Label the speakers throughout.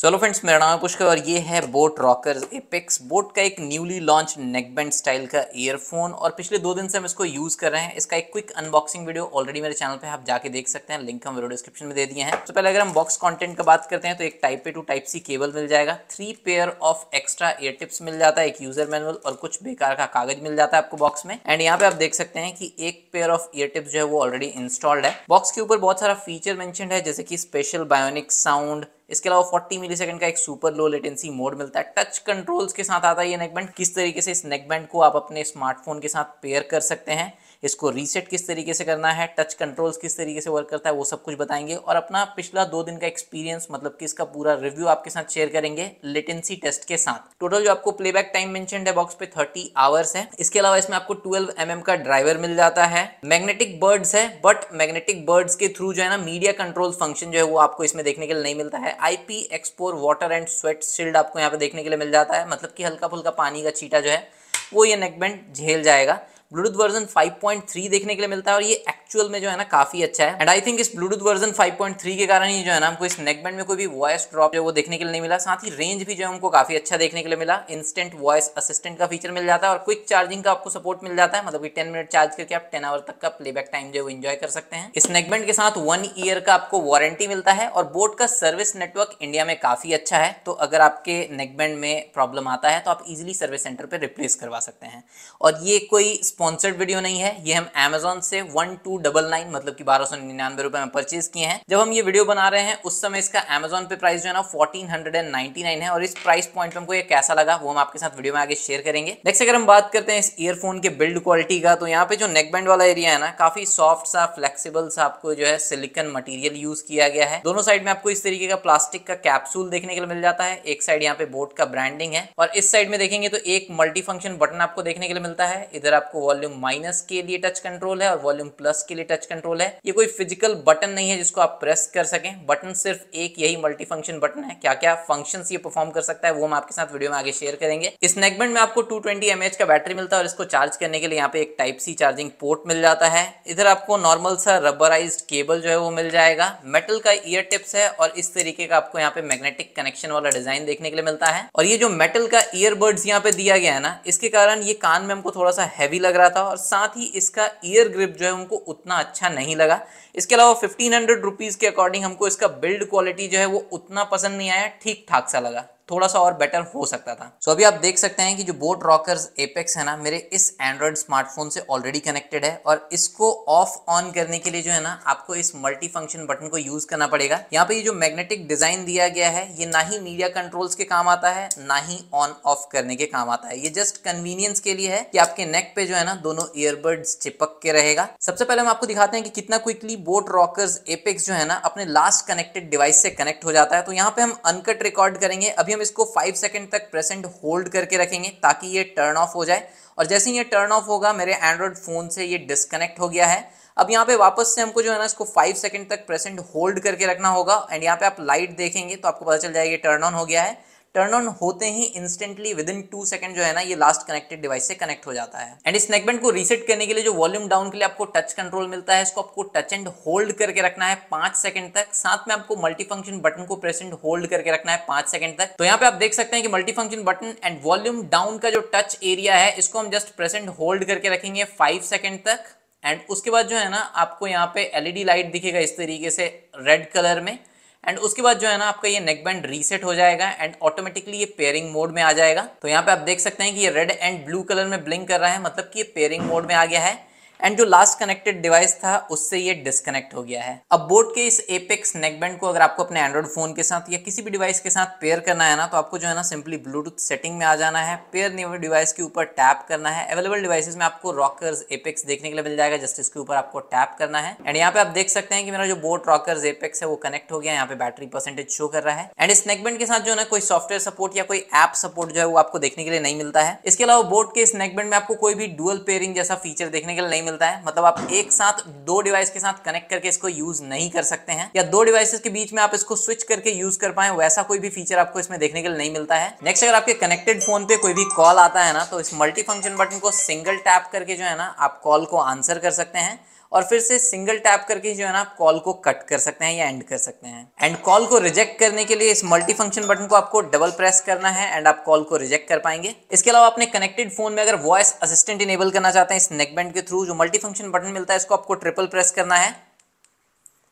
Speaker 1: चलो फ्रेंड्स मेरा नाम है पुष्कर और ये है बोट रॉकर्स एपेक्स बोट का एक न्यूली लॉन्च नेकबैंड स्टाइल का ईयरफोन और पिछले दो दिन से हम इसको यूज़ कर रहे हैं। इसका एक क्विक अनबॉक्सिंग वीडियो ऑलरेडी मेरे चैनल पे आप जाके देख सकते हैं। लिंक हम वीडियो डिस्क्रिप्शन में दे दिए हैं। तो पहले अगर हम बॉक्स कॉन्टेंट का बात करते हैं तो एक type A to type C cable मिल जाएगा। Three pair of extra ear tips मिल जाता है, एक यूज़र मैनुअल और कुछ बेकार का कागज़ मिल जाता है आपको बॉक्स में। एंड यहाँ पे आप देख सकते हैं कि एक पेयर ऑफ़ ईयर टिप्स जो है वो ऑलरेडी इंस्टॉल्ड है। बॉक्स के ऊपर बहुत सारा फीचर मैंशन है, जैसे कि स्पेशल बायोनिक साउंड इसके अलावा 40 मिली सेकंड का एक सुपर लो लेटेंसी मोड मिलता है। टच कंट्रोल्स के साथ आता है ये नेकबैंड किस तरीके से इस नेकबैंड को आप अपने स्मार्टफ़ोन के साथ पेयर कर सकते हैं? इसको रीसेट किस तरीके से करना है टच कंट्रोल्स किस तरीके से वर्क करता है, वो सब कुछ बताएँगे। और अपना पिछला दो दिन का एक्सपीरियंस मतलब कि इसका पूरा रिव्यू आपके साथ शेयर करेंगे लेटेंसी टेस्ट के साथ। टोटल जो आपको प्लेबैक टाइम मेंशन है बॉक्स पे 30 आवर्स है। इसके अलावा इसमें आपको 12 एम mm का ड्राइवर मिल जाता है। मैग्नेटिक बर्ड्स है बट मैग्नेटिक बर्ड्स के थ्रू जो है ना मीडिया कंट्रोल फ़ंक्शन जो है, वो आपको इसमें देखने के लिए नहीं मिलता है। IP X four water and sweat shield आपको यहाँ पे देखने के लिए मिल जाता है। मतलब कि हल्का फुल्का पानी का छीटा जो है, वो ये नेकबैंड झेल जाएगा। ब्लूटूथ वर्जन 5.3 देखने के लिए मिलता है और ये एक्चुअल में जो है ना काफ़ी अच्छा है। एंड आई थिंक इस ब्लूटूथ वर्जन 5.3 के कारण ही जो है ना हमको इस नेकबैंड में कोई भी वॉइस ड्रॉप जो वो देखने के लिए नहीं मिला। साथ ही रेंज भी जो है हमको काफ़ी अच्छा देखने के लिए मिला। इंस्टेंट वॉइस असिस्टेंट का फीचर मिल जाता है और क्विक चार्जिंग का आपको सपोर्ट मिल जाता है। मतलब टेन मिनट चार्ज करके आप टेन आवर तक का प्लेबैक टाइम जो इंजॉय कर सकते हैं। इस नेकबैंड के साथ वन ईयर का आपको वारंटी मिलता है और बोट का सर्विस नेटवर्क इंडिया में काफ़ी अच्छा है। तो अगर आपके नेकबैंड में प्रॉब्लम आता है तो आप इजिली सर्विस सेंटर पर रिप्लेस करवा सकते हैं। और ये कोई स्पॉन्सर्ड वीडियो नहीं है। ये हम एमेजोन से वन टू डबल नाइन मतलब कि बारह सौ निन्यानवे रुपए में परचेज किए हैं। जब हम ये वीडियो बना रहे हैं, उस समय इसका अमेजोन पे प्राइस जो है ना fourteen hundred and ninety nine है और इस प्राइस पॉइंट हमको ये कैसा लगा, वो हम आपके साथ वीडियो में आगे शेयर करेंगे। नेक्स्ट अगर हम बात करते हैं इस ईयरफोन के बिल्ड क्वालिटी का तो यहाँ पे जो नेक बैंड वाला एरिया है ना, काफ़ी सॉफ्ट सा फ्लेक्सिबल सा आपको जो है सिलिकन मटीरियल यूज़ किया गया है। दोनों साइड में आपको इस तरीके का प्लास्टिक का कैप्सूल देखने के लिए मिल जाता है। एक साइड यहाँ पे बोट का ब्रांडिंग है और इस साइड में देखेंगे तो एक मल्टी फ़ंक्शन बटन आपको देखने के लिए मिलता है। इधर आपको वॉल्यूम माइनस के लिए टच कंट्रोल है और वॉल्यूम प्लस के लिए टच कंट्रोल है। ये कोई फ़िज़िकल बटन नहीं है जिसको आप प्रेस कर सकें। बटन सिर्फ़ एक यही मल्टी फ़ंक्शन बटन है। क्या क्या फ़ंक्शन ये परफॉर्म कर सकता है, वो हम आपके साथ वीडियो में आगे शेयर करेंगे। इस नेकबैंड में आपको टू ट्वेंटी का बैटरी मिलता है और इसको चार्ज करने के लिए यहाँ पे एक टाइप सी चार्जिंग पोर्ट मिल जाता है। इधर आपको नॉर्मल सा रबराइज केबल जो है वो मिल जाएगा। मेटल का ईयर टिप्स है और इस तरीके का आपको यहाँ पे मैग्नेटिक कनेक्शन वाला डिज़ाइन देखने के लिए मिलता है। और ये जो मेटल का ईयरबड्स यहाँ पे दिया गया है ना, इसके कारण ये कान में हमको थोड़ा सा हैवी लग रहा था और साथ ही इसका ईयर ग्रिप जो है उनको उतना अच्छा नहीं लगा। इसके अलावा फिफ्टीन हंड्रेड रुपीज़ के अकॉर्डिंग हमको इसका बिल्ड क्वालिटी जो है वो उतना पसंद नहीं आया, ठीक ठाक सा लगा। थोड़ा सा और बेटर हो सकता था। सो so, अभी आप देख सकते हैं कि जो बोट रॉकर्स एपेक्स है ना मेरे इस एंड्रॉइड स्मार्टफ़ोन से ऑलरेडी कनेक्टेड है और इसको ऑफ़ ऑन करने के लिए जो है ना आपको इस मल्टी फ़ंक्शन बटन को यूज़ करना पड़ेगा। यहाँ पे ये जो मैग्नेटिक डिज़ाइन दिया गया है ये ना ही मीडिया कंट्रोल्स के काम आता है ना ही ऑन ऑफ़ करने के काम आता है। ये जस्ट कन्वीनियंस के लिए है कि आपके नेक पे जो है ना दोनों ईयरबड्स चिपक के रहेगा। सबसे पहले हम आपको दिखाते हैं कि कितना क्विकली बोट रॉकर्स एपेक्स जो है ना अपने लास्ट कनेक्टेड डिवाइस से कनेक्ट हो जाता है। तो यहाँ पे हम अनकट रिकॉर्ड करेंगे। अभी हम इसको फाइव सेकेंड तक प्रेसेंट होल्ड करके रखेंगे ताकि ये टर्न ऑफ़ हो जाए। और जैसे ही ये टर्न ऑफ़ होगा, मेरे एंड्रॉयड फ़ोन से ये डिस्कनेक्ट हो गया है। अब यहाँ पे वापस से हमको जो है ना, इसको फाइव सेकंड तक प्रेसेंट होल्ड करके रखना होगा। एंड यहाँ पे आप लाइट देखेंगे तो आपको पता चल जाएगा ये टर्न ऑन हो गया है। टर्न ऑन होते ही instantly within two second जो है ना, ये लास्ट कनेक्टेड डिवाइस से कनेक्ट हो जाता है। एंड इस नेकबैंड को रीसेट करने के लिए जो वॉल्यूम डाउन के लिए आपको टच कंट्रोल मिलता है, इसको आपको टच एंड होल्ड करके रखना है पाँच सेकंड तक। साथ में आपको मल्टी फ़ंक्शन बटन को प्रेसेंट होल्ड करके रखना है पाँच सेकंड तक। तो यहाँ पे आप देख सकते हैं कि multi function button and volume down का जो टच एरिया है, इसको हम जस्ट प्रेसेंट होल्ड करके रखेंगे फाइव सेकेंड तक। एंड उसके बाद जो है ना, आपको यहाँ पे एलईडी लाइट दिखेगा इस तरीके से रेड कलर में। एंड उसके बाद जो है ना, आपका ये नेक बैंड रीसेट हो जाएगा एंड ऑटोमेटिकली ये पेयरिंग मोड में आ जाएगा। तो यहाँ पे आप देख सकते हैं कि ये रेड एंड ब्लू कलर में ब्लिंक कर रहा है मतलब कि ये पेयरिंग मोड में आ गया है। एंड जो लास्ट कनेक्टेड डिवाइस था, उससे ये डिस्कनेक्ट हो गया है। अब बोट के इस एपेक्स नेकबैंड को अगर आपको अपने एंड्रॉइड फ़ोन के साथ या किसी भी डिवाइस के साथ पेयर करना है ना तो आपको जो है ना सिंपली ब्लूटूथ सेटिंग में आ जाना है। पेयर न्यू डिवाइस के ऊपर टैप करना है। अवेलेबल डिवाइसेस में आपको रॉकर्स एपेक्स देखने के लिए मिल जाएगा जस्ट इसके ऊपर आपको टैप करना है। एंड यहाँ पे आप देख सकते हैं कि मेरा जो बोट रॉकर्स एपेक्स है, वो कनेक्ट हो गया यहाँ पे बैटरी परसेंटेज शो कर रहा है। एंड इस नेकबैंड के साथ जो है ना कोई सॉफ्टवेयर सपोर्ट या कोई ऐप सपोर्ट जो है, वो आपको देखने के लिए नहीं मिलता है। इसके अलावा बोट के इस नेकबैंड में आपको कोई भी डुअल पेयरिंग जैसा फीचर देखने के लिए नहीं मिलता है। मतलब आप एक साथ दो डिवाइस के साथ कनेक्ट करके इसको यूज़ नहीं कर सकते हैं। या दो डिवाइस के बीच में आप इसको स्विच करके यूज़ कर पाए, वैसा कोई भी फीचर आपको इसमें देखने के लिए नहीं मिलता है। नेक्स्ट अगर आपके कनेक्टेड फ़ोन पे कोई भी कॉल आता है ना तो इस मल्टी फ़ंक्शन बटन को सिंगल टैप करके जो है ना, आप कॉल को आंसर कर सकते हैं। और फिर से सिंगल टैप करके जो है ना आप कॉल को कट कर सकते हैं या एंड कर सकते हैं। एंड कॉल को रिजेक्ट करने के लिए इस मल्टी फ़ंक्शन बटन को आपको डबल प्रेस करना है एंड आप कॉल को रिजेक्ट कर पाएँगे। इसके अलावा अपने कनेक्टेड फ़ोन में अगर वॉइस असिस्टेंट इनेबल करना चाहते हैं इस नेकबैंड के थ्रू जो मल्टी फ़ंक्शन बटन मिलता है, इसको आपको ट्रिपल प्रेस करना है।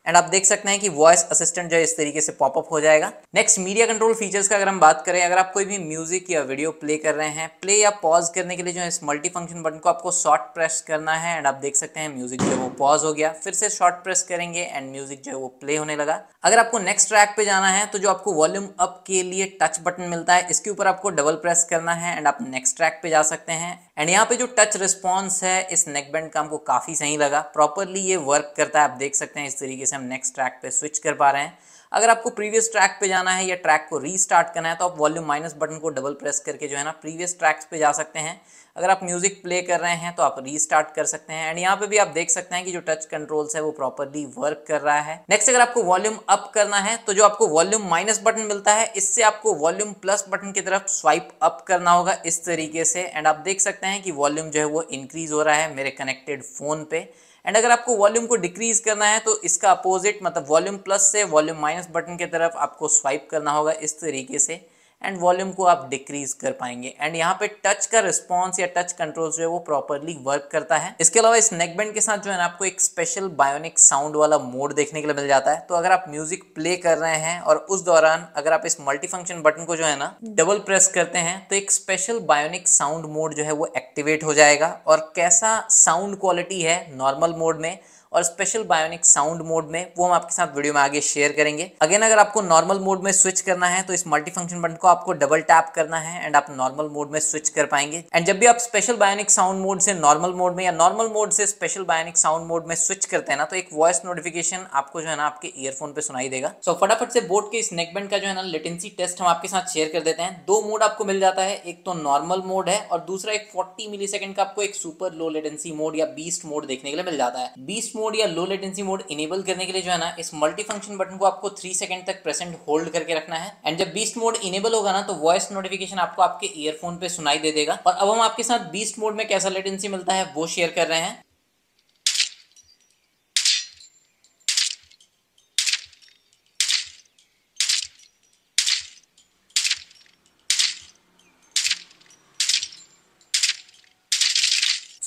Speaker 1: एंड आप देख सकते हैं कि वॉइस असिस्टेंट जो है इस तरीके से पॉपअप हो जाएगा। नेक्स्ट मीडिया कंट्रोल फीचर्स का अगर हम बात करें, अगर आप कोई भी म्यूज़िक या वीडियो प्ले कर रहे हैं प्ले या पॉज करने के लिए जो है इस मल्टी फ़ंक्शन बटन को आपको शॉर्ट प्रेस करना है। एंड आप देख सकते हैं म्यूज़िक जो है वो पॉज हो गया। फिर से शॉर्ट प्रेस करेंगे एंड म्यूज़िक जो है वो प्ले होने लगा। अगर आपको नेक्स्ट ट्रैक पे जाना है तो जो आपको वॉल्यूम अप के लिए टच बटन मिलता है, इसके ऊपर आपको डबल प्रेस करना है। एंड आप नेक्स्ट ट्रैक पे जा सकते हैं। एंड यहाँ पे जो टच रिस्पॉन्स है, इस नेकबैंड का हमको काफ़ी सही लगा। प्रॉपरली ये वर्क करता है, आप देख सकते हैं, इस तरीके से हम नेक्स्ट ट्रैक पे स्विच कर पा रहे हैं। अगर आपको प्रीवियस ट्रैक पे जाना है या ट्रैक को रीस्टार्ट करना है तो आप वॉल्यूम माइनस बटन को डबल प्रेस करके जो है ना प्रीवियस ट्रैक्स पे जा सकते हैं। अगर आप म्यूज़िक प्ले कर रहे हैं तो आप रीस्टार्ट कर सकते हैं। एंड यहाँ पे भी आप देख सकते हैं कि जो टच कंट्रोल्स है, वो प्रॉपरली वर्क कर रहा है। नेक्स्ट अगर आपको वॉल्यूम अप करना है तो जो आपको वॉल्यूम माइनस बटन मिलता है, इससे आपको वॉल्यूम प्लस बटन की तरफ़ स्वाइप अप करना होगा इस तरीके से। एंड आप देख सकते हैं कि वॉल्यूम जो है, वो इंक्रीज हो रहा है मेरे कनेक्टेड फ़ोन पे। एंड अगर आपको वॉल्यूम को डिक्रीज करना है तो इसका अपोजिट मतलब वॉल्यूम प्लस से वॉल्यूम माइनस बटन की तरफ़ आपको स्वाइप करना होगा इस तरीके से। एंड वॉल्यूम को आप डिक्रीज कर पाएँगे. एंड यहाँ पे टच का रिस्पॉन्स या टच कंट्रोल जो है वो प्रॉपरली वर्क करता है. इसके अलावा इस नेकबैंड के साथ जो है ना आपको एक स्पेशल बायोनिक साउंड वाला मोड देखने के लिए मिल जाता है. तो अगर आप म्यूज़िक प्ले कर रहे हैं और उस दौरान अगर आप इस मल्टी फ़ंक्शन बटन को जो है ना डबल प्रेस करते हैं तो एक स्पेशल बायोनिक साउंड मोड जो है वो एक्टिवेट हो जाएगा. और कैसा साउंड क्वालिटी है नॉर्मल मोड में और स्पेशल बायोनिक साउंड मोड में वो हम आपके साथ वीडियो में आगे शेयर करेंगे। अगेन अगर आपको नॉर्मल मोड में स्विच करना है तो इस मल्टी फ़ंक्शन बटन को आपको डबल टैप करना है एंड आप नॉर्मल मोड में स्विच कर पाएँगे। एंड जब भी आप स्पेशल बायोनिक साउंड मोड से नॉर्मल मोड में या नॉर्मल मोड से स्पेशल बायोनिक साउंड मोड में स्विच करते हैं ना तो एक वॉइस नोटिफिकेशन आपको जो है ना आपके ईयरफोन पे सुनाई देगा। सो so, फटाफट से बोर्ड के इस नेकबैंड का जो है ना लेटेंसी टेस्ट हम आपके साथ शेयर कर देते हैं। दो मोड आपको मिल जाता है एक तो नॉर्मल मोड है और दूसरा एक फोर्टी मिली का आपको एक सुपर लो लेटेंसी मोड या बीस्ट मोड देखने के लिए मिल जाता है। बीस्ट मोड या लो लेटेंसी मोड इनेबल करने के लिए जो है ना, इस मल्टी फ़ंक्शन बटन को आपको थ्री सेकंड तक प्रेसेंट होल्ड करके रखना है। एंड जब बीस्ट मोड इनेबल होगा ना तो वॉइस नोटिफिकेशन आपको आपके ईयरफोन पे सुनाई दे देगा। और अब हम आपके साथ बीस्ट मोड में कैसा लेटेंसी मिलता है, वो शेयर कर रहे हैं।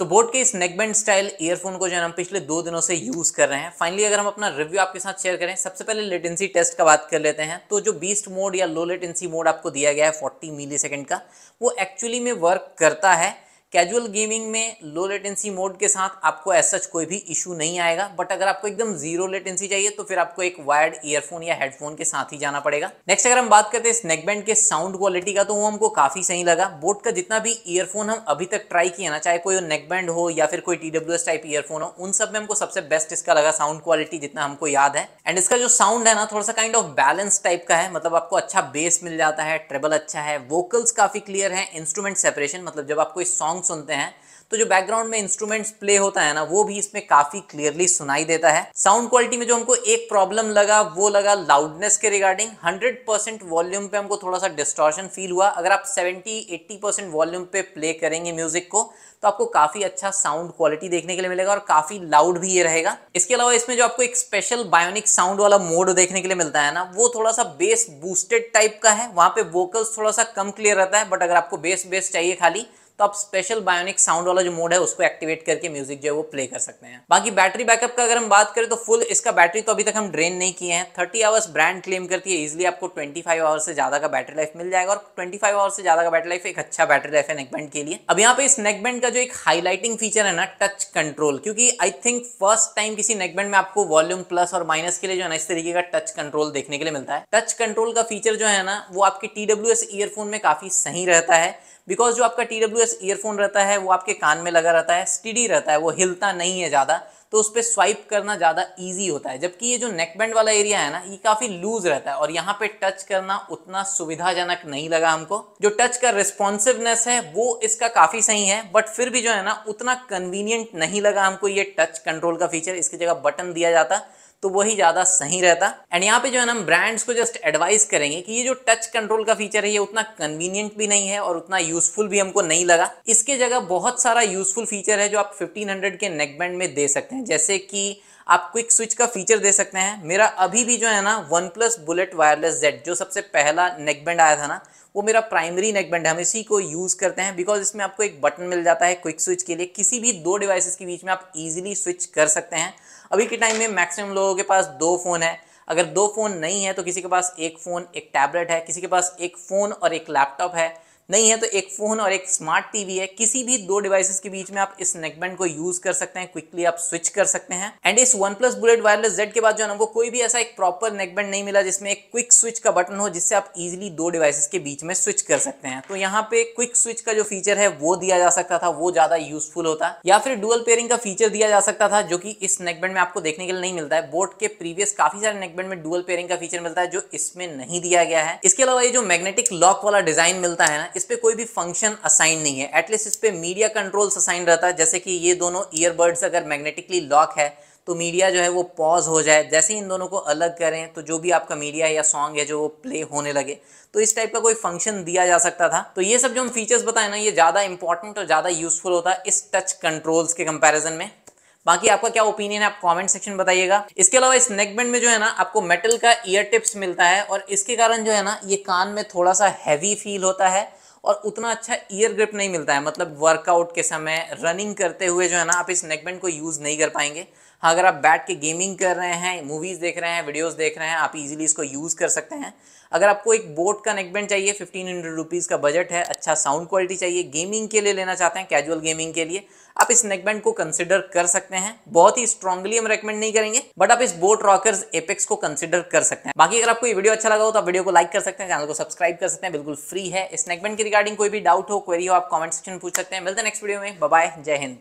Speaker 1: सो बोट के इस नेकबैंड स्टाइल ईयरफोन को जो है हम पिछले दो दिनों से यूज़ कर रहे हैं। फाइनली अगर हम अपना रिव्यू आपके साथ शेयर करें, सबसे पहले लेटेंसी टेस्ट का बात कर लेते हैं। तो जो बीस्ट मोड या लो लेटेंसी मोड आपको दिया गया है 40 मिली का, वो एक्चुअली में वर्क करता है। कैजुअल गेमिंग में लो लेटेंसी मोड के साथ आपको ऐसा कोई भी इशू नहीं आएगा बट अगर आपको एकदम ज़ीरो लेटेंसी चाहिए तो फिर आपको एक वायर्ड ईयरफोन या हेडफोन के साथ ही जाना पड़ेगा। नेक्स्ट अगर हम बात करते हैं इस नेकबैंड के साउंड क्वालिटी का तो वो हमको काफ़ी सही लगा। बोट का जितना भी ईयरफोन हम अभी तक ट्राई किए ना, चाहे कोई नेकबैंड हो या फिर कोई टीडब्ल्यू टाइप ईयरफोन हो, उन सब में हमको सबसे बेस्ट इसका लगा साउंड क्वालिटी जितना हमको याद है। एंड इसका जो साउंड है ना थोड़ा सा काइंड ऑफ़ बैलेंस टाइप का है मतलब आपको अच्छा बेस मिल जाता है ट्रेबल अच्छा है वोकल्स काफ़ी क्लियर है इंस्ट्रूमेंट सेपरेशन मतलब जब आप कोई सॉन्ग सुनते हैं तो जो बैकग्राउंड में इंस्ट्रूमेंट्स प्ले होता है ना, वो भी इसमें काफ़ी क्लियरली सुनाई देता है। साउंड क्वालिटी में जो हमको एक प्रॉब्लम लगा, वो लगा लाउडनेस के रिगार्डिंग 100 परसेंट वॉल्यूम पे हमको थोड़ा सा डिस्टॉर्शन फील हुआ। अगर आप 70 80 परसेंट वॉल्यूम पे प्ले करेंगे म्यूज़िक को तो आपको काफ़ी अच्छा साउंड क्वालिटी देखने के लिए मिलेगा और काफ़ी लाउड भी ये रहेगा। इसके अलावा इसमें जो आपको एक स्पेशल बायोनिक साउंड वाला मोड देखने के लिए मिलता है ना, वो थोड़ा सा बेस बूस्टेड टाइप का है। वहाँ पे वोकल्स थोड़ा सा कम क्लियर रहता है बट अगर आपको बेस बेस चाहिए खाली तो आप स्पेशल बायोनिक साउंड वाला जो मोड है, उसको एक्टिवेट करके म्यूज़िक जो है वो प्ले कर सकते हैं। बाकी बैटरी बैकअप का अगर हम बात करें तो फुल इसका बैटरी तो अभी तक हम ड्रेन नहीं किए हैं। थर्टी आवर्स ब्रांड क्लेम करती है इजिली आपको ट्वेंटी फाइव आवर्स से ज़्यादा का बैटरी लाइफ मिल जाएगा और ट्वेंटी फाइव आवर्स से ज़्यादा का बैटरी लाइफ एक अच्छा बैटरी लाइफ है नेकबैंड के लिए। अब यहाँ पे इस नेकबैंड का जो एक हाईलाइटिंग फीचर है ना टच कंट्रोल क्योंकि आई थिंक फ़र्स्ट टाइम किसी नेकबैंड में आपको वॉल्यूम प्लस और माइनस के लिए जो है ना, इस तरीके का टच कंट्रोल देखने के लिए मिलता है। टच कंट्रोल का फीचर जो है ना, वो आपके टीडब्ल्यू ईयरफोन में काफ़ी सही रहता है बिकॉज़ जो आपका टी एस ईयरफोन रहता है, वो आपके कान में लगा रहता है, स्टडी रहता है, वो हिलता नहीं है ज़्यादा तो उस पर स्वाइप करना ज़्यादा ईजी होता है। जबकि ये जो नेक बैंड वाला एरिया है ना, ये काफ़ी लूज रहता है और यहाँ पे टच करना उतना सुविधाजनक नहीं लगा हमको। जो टच का रिस्पॉन्सिवनेस है, वो इसका काफ़ी सही है बट फिर भी जो है ना, उतना कन्वीनियंट नहीं लगा हमको ये टच कंट्रोल का फीचर इसकी जगह बटन दिया जाता। तो वही ज़्यादा सही रहता। एंड यहाँ पे जो है ना, हम ब्रांड्स को जस्ट एडवाइस करेंगे कि ये जो टच कंट्रोल का फीचर है, ये उतना कन्वीनियंट भी नहीं है और उतना यूजफुल भी हमको नहीं लगा। इसके जगह बहुत सारा यूजफुल फीचर है जो आप 1500 के नेकबैंड में दे सकते हैं। जैसे कि आप क्विक स्विच का फीचर दे सकते हैं। मेरा अभी भी जो है ना OnePlus bullet wireless Z जो सबसे पहला नेकबैंड आया था ना, वो मेरा प्राइमरी नेकबैंड है। हम इसी को यूज़ करते हैं बिकॉज़ इसमें आपको एक बटन मिल जाता है क्विक स्विच के लिए। किसी भी दो डिवाइसेस के बीच में आप इजीली स्विच कर सकते हैं। अभी के टाइम में मैक्सिमम लोगों के पास दो फ़ोन है। अगर दो फ़ोन नहीं है तो किसी के पास एक फ़ोन एक टैबलेट है, किसी के पास एक फ़ोन और एक लैपटॉप है। नहीं है तो एक फ़ोन और एक स्मार्ट टीवी है। किसी भी दो डिवाइसेस के बीच में आप इस नेकबैंड को यूज़ कर सकते हैं क्विकली आप स्विच कर सकते हैं। एंड इस OnePlus bullet wireless Z के बाद जो है ना, वो कोई भी ऐसा एक प्रॉपर नेकबैंड नहीं मिला जिसमें एक क्विक स्विच का बटन हो, जिससे आप इजिली दो डिवाइसेस के बीच में स्विच कर सकते हैं। तो यहाँ पे क्विक स्विच का जो फीचर है, वो दिया जा सकता था, वो ज़्यादा यूजफुल होता। या फिर डुअल पेयरिंग का फीचर दिया जा सकता था, जो कि इस नेकबैंड में आपको देखने के लिए नहीं मिलता है। बोट के प्रीवियस काफ़ी सारे नेकबैंड में डुअल पेयरिंग का फीचर मिलता है, जो इसमें नहीं दिया गया है। इसके अलावा ये जो मैग्नेटिक लॉक वाला डिज़ाइन मिलता है ना इस पे कोई भी फ़ंक्शन असाइन नहीं है। एटलीस्ट इस पर मीडिया कंट्रोल्स असाइन रहता है। जैसे कि ये दोनों ईयरबड्स अगर मैग्नेटिकली लॉक है तो मीडिया जो है वो पॉज हो जाए। जैसे ही इन दोनों को अलग करें तो जो भी आपका मीडिया या सॉन्ग है जो वो प्ले होने लगे। तो इस टाइप का कोई फ़ंक्शन दिया जा सकता था। तो ये सब जो हम फीचर्स बताए ना, ये ज़्यादा इंपॉर्टेंट और ज़्यादा यूजफुल होता है इस टच कंट्रोल्स के कंपैरिजन में। बाकी आपका क्या ओपिनियन है, आप कमेंट सेक्शन बताइएगा। इसके अलावा इस नेकबैंड में जो है ना, आपको मेटल का ईयर टिप्स मिलता है। और इसके कारण जो है ना, ये कान में थोड़ा सा हैवी फील होता है। और उतना अच्छा ईयर ग्रिप नहीं मिलता है। मतलब वर्कआउट के समय रनिंग करते हुए जो है ना, आप इस नेकबैंड को यूज़ नहीं कर पाएँगे। हाँ अगर आप बैठ के गेमिंग कर रहे हैं मूवीज़ देख रहे हैं वीडियोज़ देख रहे हैं, आप इजीली इसको यूज़ कर सकते हैं। अगर आपको एक बोट का नेकबैंड चाहिए फिफ्टीन हंड्रेड रुपीज़ का बजट है अच्छा साउंड क्वालिटी चाहिए गेमिंग के लिए लेना चाहते हैं कैजुअल गेमिंग के लिए, आप इस नेकबैंड को कंसिडर कर सकते हैं। बहुत ही स्ट्रांगली हम रेकमेंड नहीं करेंगे बट आप इस बोट रॉकर्स एपेक्स को कंसिडर कर सकते हैं। बाकी अगर आपको ये वीडियो अच्छा लगा हो तो आप वीडियो को लाइक कर सकते हैं चैनल को सब्सक्राइब कर सकते हैं, बिल्कुल फ्री है। इस नेकबैंड के रिगार्डिंग कोई भी डाउट हो क्वेरी हो, आप कमेंट सेक्शन पूछ सकते हैं। मिलते हैं नेक्स्ट वीडियो में। बाय जय हिंद